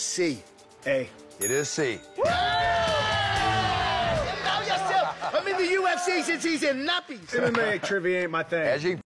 C. A. It is C. Now yourself. I'm in the UFC since he's in nappies. MMA trivia ain't my thing. As you